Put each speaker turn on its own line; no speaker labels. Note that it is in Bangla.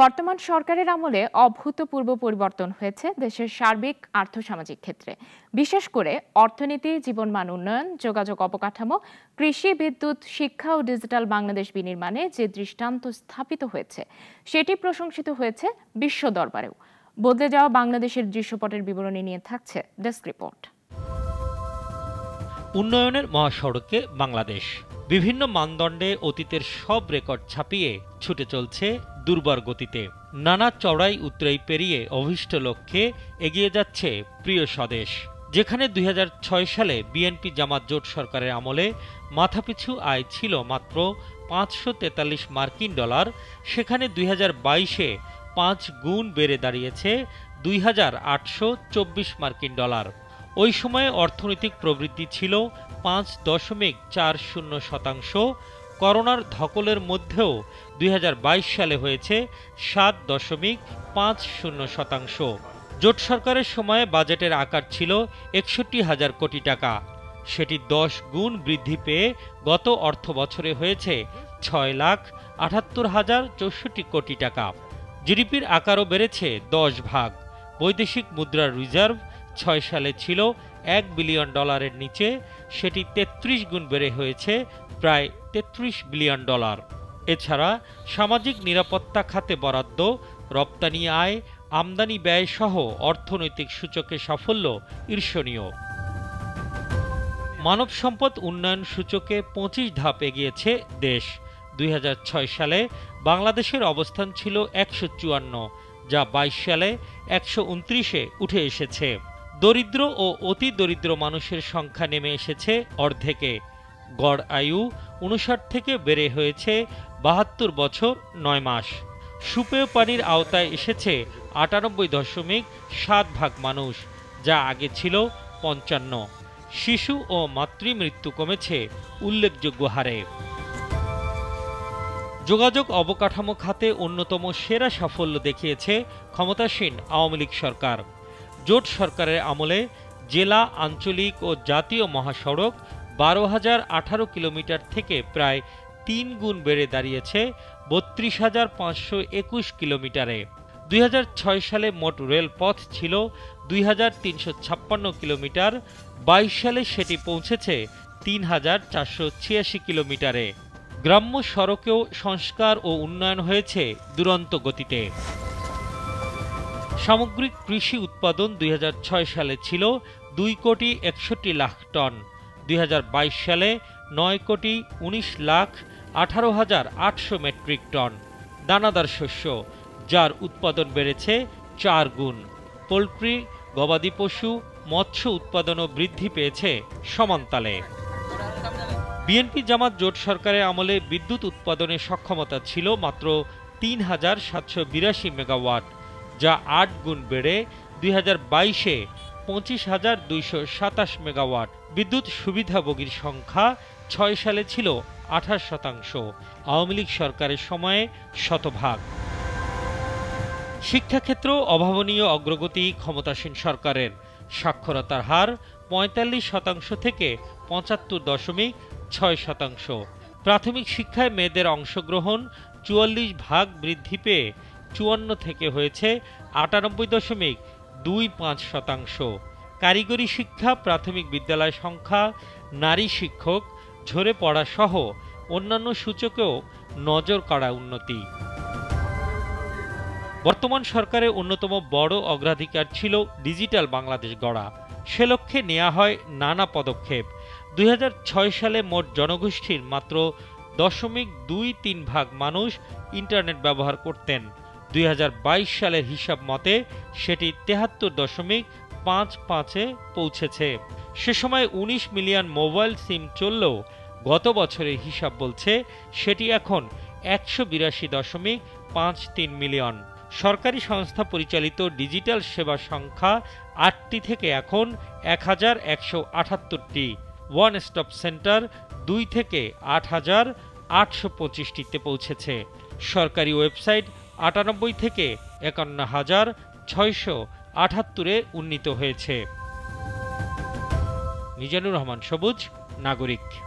বর্তমান সরকারের আমলে অভূতপূর্ব পরিবর্তন হয়েছে দেশের সার্বিক, আর্থসামাজিক ক্ষেত্রে। বিশেষ করে অর্থনীতি, জীবনমান উন্নয়ন, যোগাযোগ অবকাঠামো, কৃষি, বিদ্যুৎ, শিক্ষা ও ডিজিটাল বাংলাদেশ বিনির্মাণে যে দৃষ্টান্ত স্থাপিত হয়েছে, সেটি প্রশংসিত হয়েছে বিশ্ব দরবারেও। বদলে যাওয়া বাংলাদেশের দৃশ্যপটের বিবরণী নিয়ে থাকছে ডেস্ক রিপোর্ট।
উন্নয়নের মহাসড়কে বাংলাদেশ। বিভিন্ন মানদণ্ডে অতীতের সব রেকর্ড ছাপিয়ে ছুটে চলছে দুর্বার গতিতে নানা চড়াই উতরাই পেরিয়ে অভীষ্ট লক্ষ্যে এগিয়ে যাচ্ছে প্রিয় স্বদেশ। যেখানে দুই হাজার ছয় সালে বিএনপি জামাত জোট সরকারের আমলে মাথাপিছু আয় ছিল মাত্র পাঁচশো তেতাল্লিশ মার্কিন ডলার, সেখানে দুই হাজার বাইশে পাঁচ গুণ বেড়ে দাঁড়িয়েছে দুই হাজার আটশো চব্বিশ মার্কিন ডলার। ওই সময়ে অর্থনৈতিক প্রবৃদ্ধি ছিল পাঁচ দশমিক চার শূন্য শতাংশ করোনার ধকলের মধ্যেও দুই হাজার বাইশ সালে হয়েছে সাত দশমিক পাঁচ শূন্য শতাংশ। জোট সরকারের সময়ে বাজেটের আকার ছিল একষট্টি হাজার কোটি টাকা। সেটি দশ গুণ বৃদ্ধি পেয়ে গত অর্থ বছরে হয়েছে ছয় লাখ আটাত্তর হাজার চৌষট্টি কোটি টাকা। জিডিপির আকারও বেড়েছে দশ ভাগ। বৈদেশিক মুদ্রার রিজার্ভ ছয় সালে ছিল এক বিলিয়ন ডলারের নিচে, সেটি ৩৩ গুণ বেড়ে হয়েছে প্রায় তেত্রিশ বিলিয়ন ডলার। এছাড়া সামাজিক নিরাপত্তা খাতে বরাদ্দ, রপ্তানি আয়, আমদানি ব্যয় সহ অর্থনৈতিক সূচকে সাফল্য ঈর্ষণীয়। মানব সম্পদ উন্নয়ন সূচকে পঁচিশ ধাপ এগিয়েছে দেশ। দুই হাজার ছয় সালে বাংলাদেশের অবস্থান ছিল একশো চুয়ান্ন, যা বাইশ সালে একশো উনত্রিশে উঠে এসেছে। দরিদ্র ও অতি দরিদ্র মানুষের সংখ্যা নেমে এসেছে অর্ধেকে। গড় আয়ু উনষাট থেকে বেড়ে হয়েছে বাহাত্তর বছর নয় মাস। সুপেয় পানির আওতায় এসেছে আটানব্বই দশমিক সাত ভাগ মানুষ, যা আগে ছিল পঞ্চান্ন। শিশু ও মাতৃমৃত্যু কমেছে উল্লেখযোগ্য হারে। যোগাযোগ অবকাঠামো খাতে অন্যতম সেরা সাফল্য দেখিয়েছে ক্ষমতাসীন আওয়ামী লীগ সরকার। জোট সরকারের আমলে জেলা, আঞ্চলিক ও জাতীয় মহাসড়ক বারো হাজার আঠারো কিলোমিটার থেকে প্রায় তিন গুণ বেড়ে দাঁড়িয়েছে বত্রিশ হাজার পাঁচশো একুশ কিলোমিটারে। দুই হাজার ছয় সালে মোট রেলপথ ছিল দুই হাজার তিনশো ছাপ্পান্ন কিলোমিটার, বাইশ সালে সেটি পৌঁছেছে তিন হাজার চারশো ছিয়াশি কিলোমিটারে। গ্রাম্য সড়কেও সংস্কার ও উন্নয়ন হয়েছে দুরন্ত গতিতে। সামগ্রিক কৃষি উৎপাদন দুই হাজার ছয় সালে ছিল দুই কোটি একষট্টি লাখ টন। দুই হাজার বাইশ সালে নয় কোটি ১৯ লাখ আঠারো হাজার আটশো মেট্রিক টন দানাদার শস্য, যার উৎপাদন বেড়েছে চার গুণ। পোলট্রি, গবাদি পশু, মৎস্য উৎপাদনও বৃদ্ধি পেয়েছে সমানতালে। বিএনপি জামাত জোট সরকারের আমলে বিদ্যুৎ উৎপাদনের সক্ষমতা ছিল মাত্র তিন হাজার সাতশো বিরাশি মেগাওয়াট, যা আট গুণ বেড়ে দুই হাজার বাইশে পঁচিশ হাজার দুইশো সাতাশ মেগাওয়াট। বিদ্যুৎ সুবিধাভোগীর সংখ্যা ছয় সালে ছিল আঠাশ শতাংশ। আওয়ামী লীগ সরকারের সময়ে শতভাগ। শিক্ষাক্ষেত্র অভাবনীয় অগ্রগতি ক্ষমতাসীন সরকারের। সাক্ষরতার হার পঁয়তাল্লিশ শতাংশ থেকে পঁচাত্তর দশমিক ছয় শতাংশ। প্রাথমিক শিক্ষায় মেয়েদের অংশগ্রহণ চুয়াল্লিশ ভাগ বৃদ্ধি পেয়ে চুয়ান্ন থেকে হয়েছে আটানব্বই দশমিক দুই পাঁচ শতাংশ। কারিগরি শিক্ষা, প্রাথমিক বিদ্যালয় সংখ্যা, নারী শিক্ষক, ঝরে পড়া সহ অন্যান্য সূচকেও নজর কাড়া উন্নতি। বর্তমান সরকারের অন্যতম বড় অগ্রাধিকার ছিল ডিজিটাল বাংলাদেশ গড়া। সে লক্ষ্যে নেওয়া হয় নানা পদক্ষেপ। দুই হাজার ছয় সালে মোট জনগোষ্ঠীর মাত্র দশমিক দুই তিন ভাগ মানুষ ইন্টারনেট ব্যবহার করতেন। দুই হাজার বাইশ সালের হিসাব মতে সেটি তেহাত্তর দশমিক পাঁচ পাঁচে পৌঁছেছে। সে সময় ১৯ মিলিয়ন মোবাইল সিম চললেও গত বছরের হিসাব বলছে সেটি এখন একশো বিরাশি দশমিক পাঁচ তিন মিলিয়ন। সরকারি সংস্থা পরিচালিত ডিজিটাল সেবা সংখ্যা আটটি থেকে এখন এক হাজার একশো আটাত্তরটি। ওয়ান স্টপ সেন্টার দুই থেকে আট হাজার আটশো পঁচিশটিতে পৌঁছেছে। সরকারি ওয়েবসাইট আটানব্বই থেকে একান্ন হাজার ছয়শো আটাত্তরে উন্নীত হয়েছে। মিজানুর রহমান সবুজ নাগরিক।